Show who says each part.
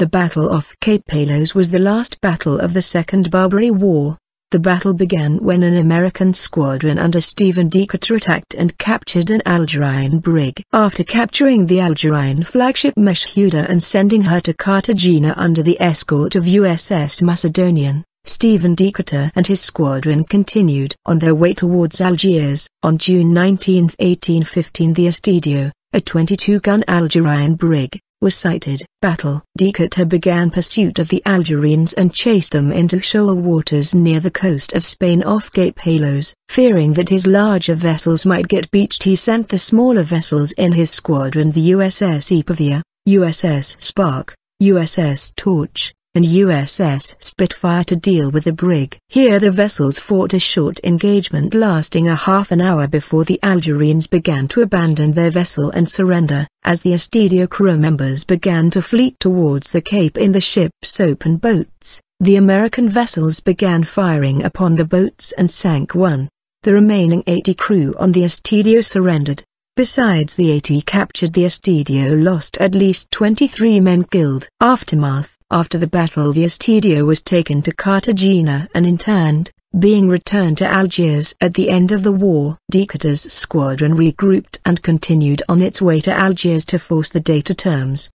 Speaker 1: The Battle off Cape Palos was the last battle of the Second Barbary War. The battle began when an American squadron under Stephen Decatur attacked and captured an Algerine brig. After capturing the Algerine flagship Meshuda and sending her to Cartagena under the escort of USS Macedonian, Stephen Decatur and his squadron continued on their way towards Algiers. On June 19, 1815 the Estedio, a 22-gun Algerine brig, was sighted. Battle. Decatur began pursuit of the Algerines and chased them into shoal waters near the coast of Spain off Cape Palos. Fearing that his larger vessels might get beached he sent the smaller vessels in his squadron the USS Epervier, USS Spark, USS Torch, and USS Spitfire to deal with the brig. Here the vessels fought a short engagement lasting a half an hour before the Algerines began to abandon their vessel and surrender. As the Estedio crew members began to fleet towards the Cape in the ship's open boats, the American vessels began firing upon the boats and sank one. The remaining 80 crew on the Estedio surrendered. Besides the 80 captured the Estedio lost at least 23 men killed. Aftermath after the battle the Estedio was taken to Cartagena and interned, being returned to Algiers at the end of the war. Decatur's squadron regrouped and continued on its way to Algiers to force the data terms.